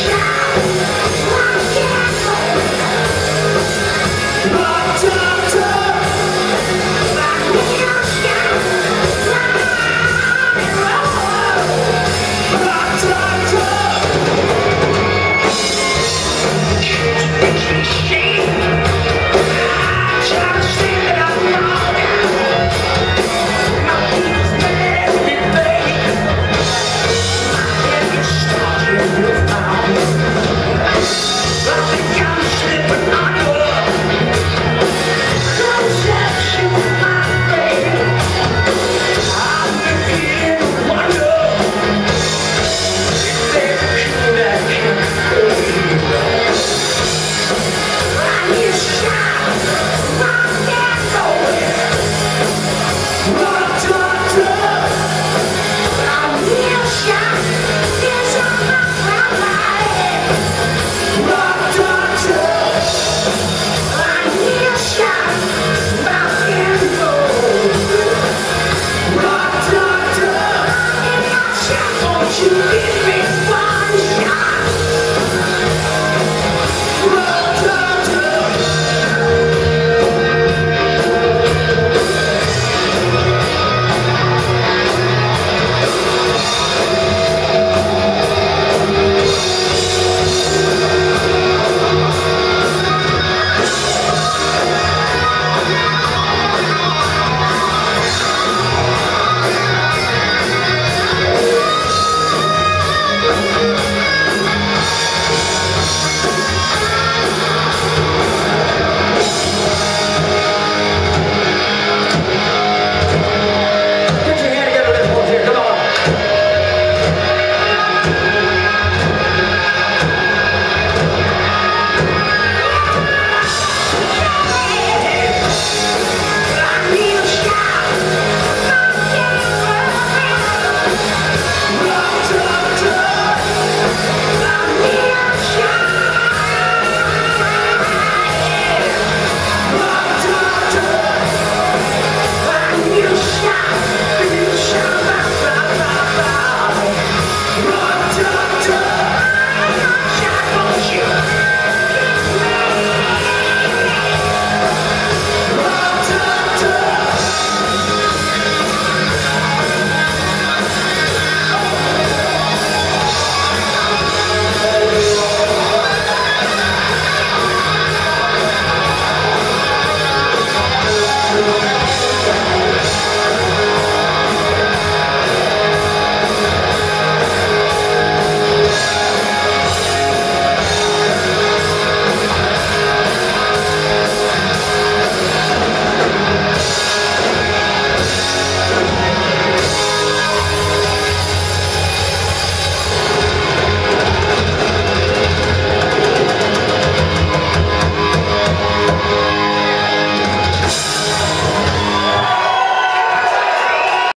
Yeah!